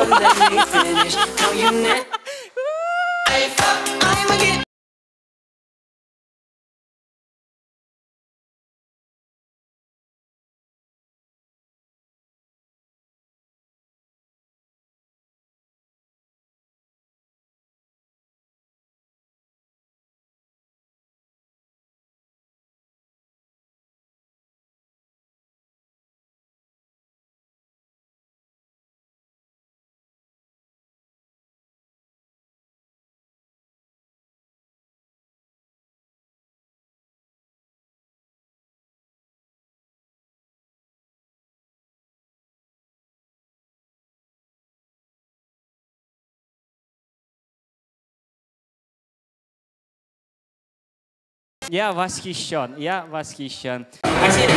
over, let me finish. Я восхищен, я восхищен. Спасибо.